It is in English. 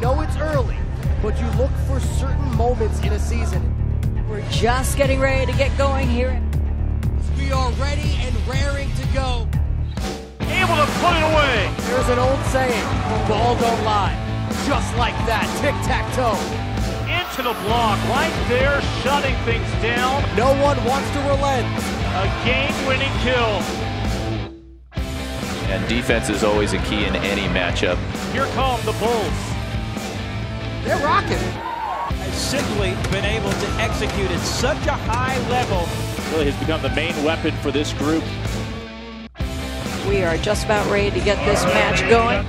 know it's early, but you look for certain moments in a season. We're just getting ready to get going here. We are ready and raring to go. Able to put it away. There's an old saying, ball don't lie. Just like that, tic-tac-toe. Into the block, right there, shutting things down. No one wants to relent. A game-winning kill. And defense is always a key in any matchup. Here come the Bulls. They're rocking. Has simply been able to execute at such a high level. Really has become the main weapon for this group. We are just about ready to get this match going.